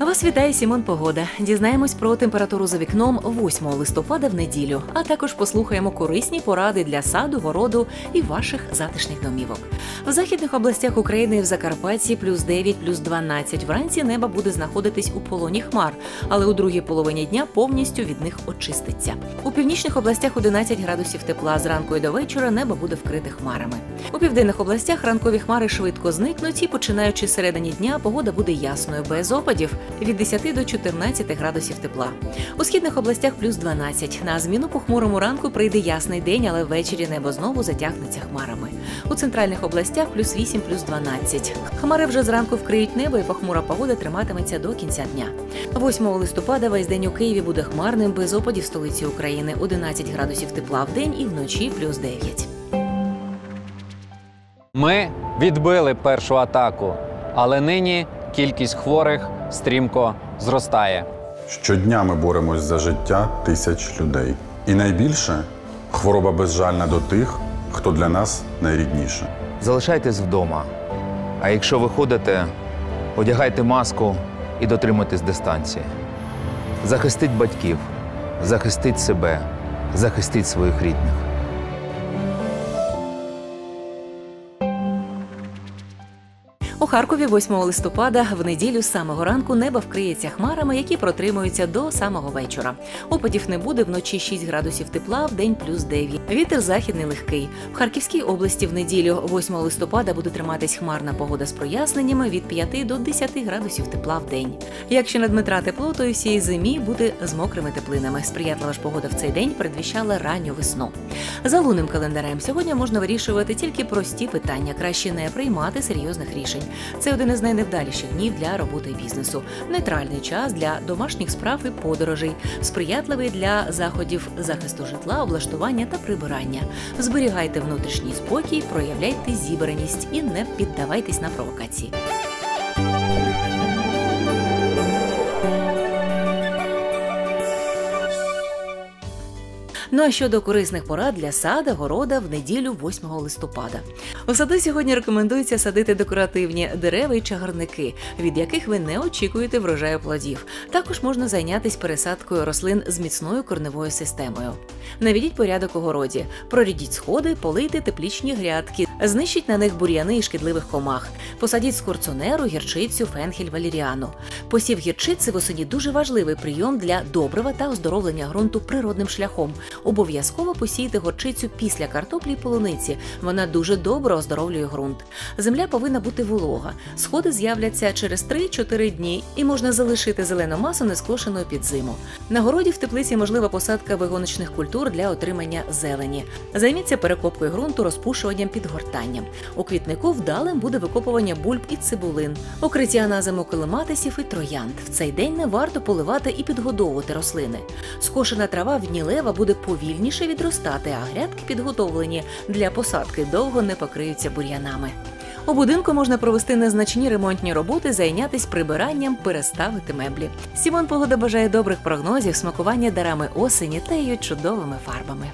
Вас вітає Сімон Погода. Дізнаємось про температуру за вікном 8 листопада в неділю, а також послухаємо корисні поради для саду, городу і ваших затишних домівок. В західних областях України в Закарпатті плюс 9, плюс 12. Вранці небо буде знаходитись у полоні хмар, але у другій половині дня повністю від них очиститься. У північних областях 11 градусів тепла. Зранку і до вечора небо буде вкрите хмарами. У південних областях ранкові хмари швидко зникнуть, і починаючи з середині дня, погода буде ясною, без опадів від 10 до 14 градусів тепла. У східних областях плюс 12. На зміну похмурому ранку прийде ясний день, але ввечері небо знову затягнеться хмарами. У центральних областях плюс 8, плюс 12. Хмари вже зранку вкриють небо, і похмура погода триматиметься до кінця дня. 8 листопада весь день у Києві буде хмарним, без опадів столиці України 11 градусів тепла в день і вночі плюс 9. Ми відбили першу атаку, але нині кількість хворих стрімко зростає. Щодня ми боремось за життя тисяч людей. І найбільше хвороба безжальна до тих, хто для нас найрідніше. Залишайтесь вдома. А якщо виходите, одягайте маску і дотримуйтесь дистанції. Захистіть батьків, захистіть себе, захистіть своїх рідних. У Харкові 8 листопада в неділю з самого ранку небо вкриється хмарами, які протримуються до самого вечора. Опадів не буде вночі 6 градусів тепла, в день плюс 9. Вітер західний легкий. В Харківській області в неділю 8 листопада буде триматись хмарна погода з проясненнями від 5 до 10 градусів тепла в день. Якщо на Дмитра тепло, то і всієї зимі буде з мокрими теплинами. Сприятлива ж погода в цей день передвіщала ранню весну. За лунним календарем сьогодні можна вирішувати тільки прості питання, краще не приймати серйозних рішень. Це один із найневдаліших днів для роботи бізнесу. Нейтральний час для домашніх справ і подорожей, сприятливий для заходів захисту житла, облаштування та прибирання. Зберігайте внутрішній спокій, проявляйте зібраність і не піддавайтесь на провокації. Ну а щодо корисних порад для сада, города в неділю 8 листопада. У саду сьогодні рекомендується садити декоративні дерева і чагарники, від яких ви не очікуєте врожаю плодів. Також можна зайнятися пересадкою рослин з міцною корневою системою. Наведіть порядок у городі, прорідіть сходи, полийте теплічні грядки, знищіть на них бур'яни і шкідливих комах, посадіть скорцонеру, гірчицю, фенхель, валіріану. Посів гірчиці восені дуже важливий прийом для добрива та оздоровлення ґрунту природним шляхом. Обов'язково посійте горчицю після картоплі і полуниці. Вона дуже добре оздоровлює ґрунт. Земля повинна бути волога. Сходи з'являться через 3-4 дні і можна залишити зелену масу нескошеною під зиму. На городі в теплиці можлива посадка вигоночних культур для отримання зелені. Займіться перекопкою ґрунту, розпушуванням підгортанням. У квітнику вдалим буде викопування бульб і цибулин, укриття на зиму килиматисів і троянд. В цей день не варто поливати і підгодовувати рослини. Скошена трава в дні лева буде повільніше відростати, а грядки підготовлені для посадки довго не покриються бур'янами. У будинку можна провести незначні ремонтні роботи, зайнятись прибиранням, переставити меблі. Сімон Погода бажає добрих прогнозів, смакування дарами осені та її чудовими фарбами.